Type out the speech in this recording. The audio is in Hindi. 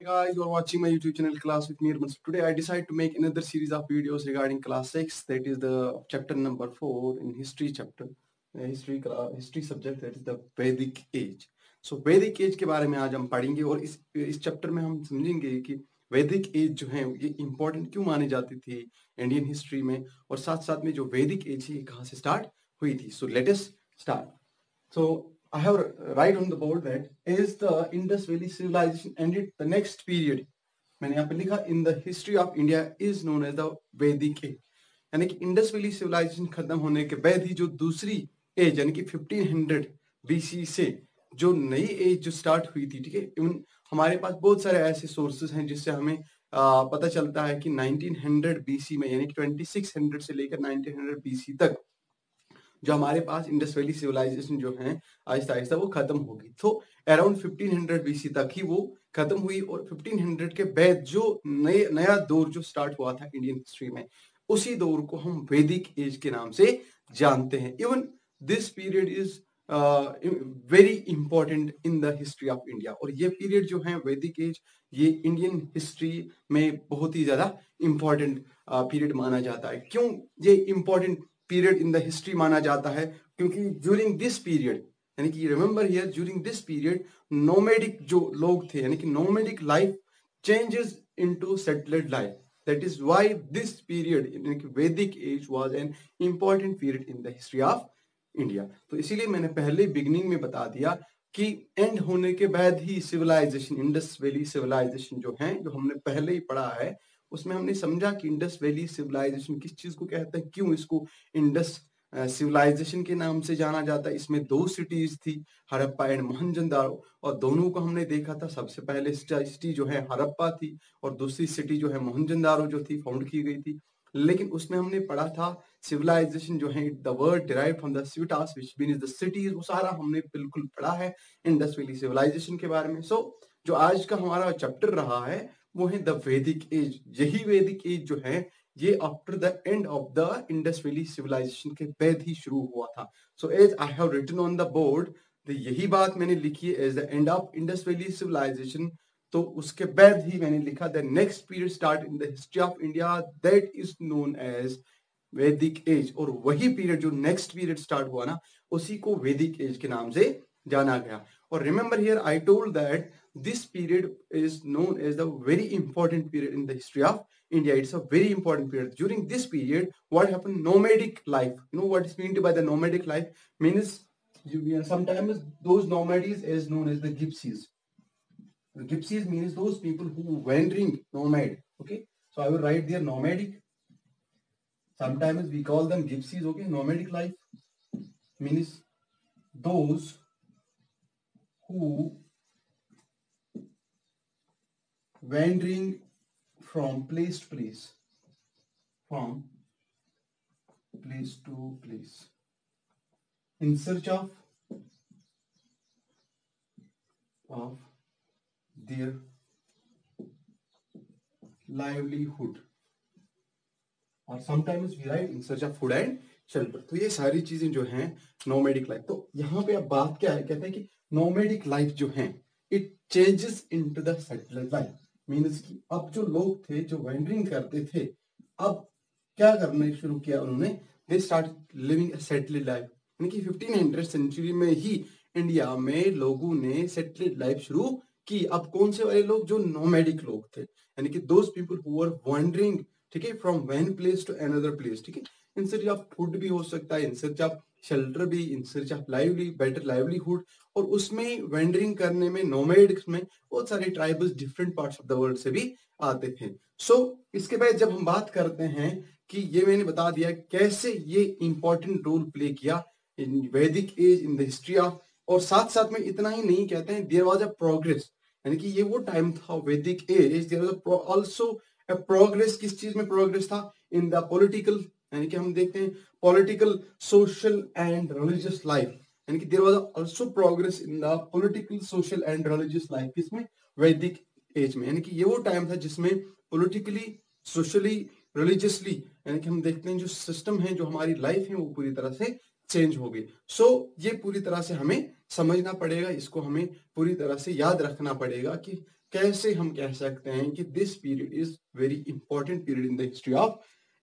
Hey guys, you are watching my YouTube channel class with me. Irman. So today I decided to make another series of videos regarding class 6 that is the chapter number 4 in history chapter uh, history history subject that is the Vedic age. So Vedic age के बारे में आज हम पढ़ेंगे और इस इस चैप्टर में हम समझेंगे कि वैदिक एज जो है ये इम्पोर्टेंट क्यों मानी जाती थी इंडियन हिस्ट्री में और साथ साथ में जो वैदिक एज है कहाँ से स्टार्ट हुई थी so let us start so I have right on the board that is the Indus Valley civilization ended the next period मैंने यहाँ पे लिखा in the history of India is known as the Vedic age यानी कि इंडस वैली सिविलाइजेशन खत्म होने के बाद ही जो दूसरी एज यानी कि 1500 बीसी से जो नई एज जो स्टार्ट हुई थी ठीक है इवन हमारे पास बहुत सारे ऐसे सोर्सेस हैं जिससे हमें आ, पता चलता है कि 1900 बीसी में यानी कि 2600 से लेकर 1900 बीसी तक जो हमारे पास इंडस वैली सिविलाइजेशन जो है, आहिस्ता आहिस्ता वो खत्म होगी तो अराउंड 1500 बीसी तक ही वो खत्म हुई और 1500 के बाद जो नए, नया दौर जो स्टार्ट हुआ था इंडियन हिस्ट्री में, उसी दौर को हम वैदिक एज के नाम से जानते हैं। Even this period is very important in the history of India और ये पीरियड जो है वैदिक एज ये इंडियन हिस्ट्री में बहुत ही ज़्यादा इंपॉर्टेंट पीरियड माना जाता है। क्यों ये important period in the history माना जाता है, क्योंकि ड्यूरिंग दिस पीरियड यानी कि remember here during this period nomadic जो लोग थे, यानी कि nomadic life changes into settled life that is why this period यानी कि Vedic age was an important period in the history of India तो इसीलिए मैंने पहले बिगिनिंग में बता दिया कि एंड होने के बाद ही सिविलाइजेशन इंडस वैली सिविलाइजेशन जो है, जो हमने पहले ही पढ़ा है उसमें हमने समझा कि इंडस वैली सिविलाइजेशन किस चीज़ को कहते हैं क्यों इसको इंडस सिविलाइजेशन के नाम से जाना जाता है। इसमें दो सिटीज़ थी हड़प्पा एंड मोहनजोदारो और दोनों को हमने देखा था। सबसे पहले सिटी जो है हड़प्पा थी और दूसरी सिटी जो है मोहनजोदारो जो थी फाउंड की गई थी। लेकिन उसमें हमने पढ़ा था सिविलाइजेशन जो है the word derive from the civitas which is the cities वो सारा हमने बिल्कुल पढ़ा है इंडस वैली सिविलाइजेशन के बारे में। सो so, जो आज का हमारा चैप्टर रहा है वो है द वैदिक एज। यही वैदिक एज जो है, ये after the end of the Indus valley civilization के बाद ही शुरू हुआ था। So as I have written on the board तो यही बात मैंने लिखी है as the end of Indus valley civilization तो उसके बाद ही मैंने लिखा the next period start in the history of India that is known as Vedic age. और वही पीरियड जो नेक्स्ट पीरियड स्टार्ट हुआ ना, उसी को वैदिक एज के नाम से जाना गया। Or remember here, I told that this period is known as the very important period in the history of India. It's a very important period. During this period, what happened? Nomadic life. You know what is meant by the nomadic life? Means sometimes those nomadies is known as the gypsies. The gypsies means those people who wandering nomad. Okay, so I will write there nomadic. Sometimes we call them gypsies. Okay, nomadic life means those who wandering from place to place from place to place in search of of their livelihood. Or sometimes we write in search of food and shelter तो ये सारी चीज़ें जो हैं नोमेडिक लाइफ तो यहाँ पे अब बात क्या है? कहते हैं कि नोमेडिक लाइफ जो है it changes into the settler life means की अब जो लोग थे, जो वेंडरिंग करते थे, अब क्या करने शुरू किया उन्होंने? They start living settled life यानी कि फिफ्टीन हंड्रेड सेंचुरी में ही इंडिया में लोगों ने सेटल्ड लाइफ शुरू की। अब कौन से वाले लोग? जो नोमेडिक लोग थे। यानी कि those people who were wandering ठीक है from one place to another place ठीक है? इन सर्च ऑफ़ फ़ूड भी हो सकता है इन सर्च ऑफ़ शेल्टर भी in search of lively better livelihood और उसमें वेंडरिंग करने में नोमेड में बहुत सारे tribals different parts of the world से भी आते थे। सो so, इसके बाद जब हम बात करते हैं कि ये मैंने बता दिया कैसे ये इंपॉर्टेंट रोल प्ले किया in Vedic age in the history of और साथ साथ में इतना ही नहीं कहते हैं देर वॉज़ अ प्रोग्रेस यानी कि ये वो टाइम था Vedic age there was also progress किस चीज़ में प्रोग्रेस था? इन द पॉलिटिकल यानी कि हम देखते हैं political social and religious life यानी कि there was also progress in the political social and religious life किसमें वैदिक एज में. यानी कि ये वो टाइम था जिसमें पोलिटिकली सोशली रिलीजियसली यानी कि हम देखते हैं जो सिस्टम है जो हमारी लाइफ है वो पूरी तरह से चेंज हो गई. सो so, ये पूरी तरह से हमें समझना पड़ेगा इसको हमें पूरी तरह से याद रखना पड़ेगा कि कैसे हम कह सकते हैं कि this period is very important period in the history of